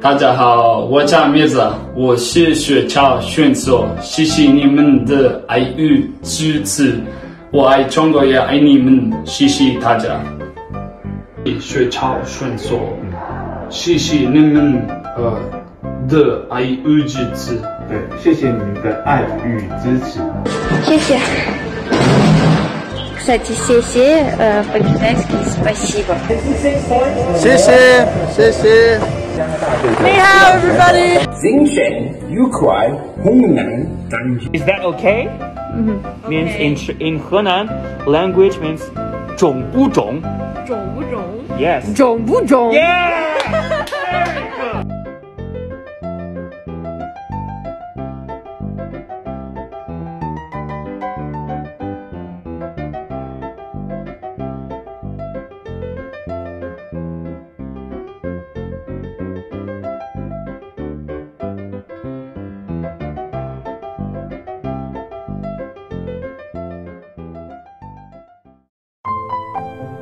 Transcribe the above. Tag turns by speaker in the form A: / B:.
A: 大家好，我叫米子，我是雪橇选手，谢谢你们的爱与支持，我爱中国也爱你们，谢谢大家。雪橇选手，谢谢你们呃的爱与支持。
B: 对，谢谢你们的爱与支持。
C: 谢谢。Кстати, 谢谢, э, по-китайски спасибо.
D: 谢谢，谢谢。
C: 你好，everybody.
E: 精选愉快湖南单语。
F: Is that okay? Means in in Henan, language means 种不种？
G: 肿不肿？
F: Yes.
G: 肿不肿？
F: Yeah. Bye.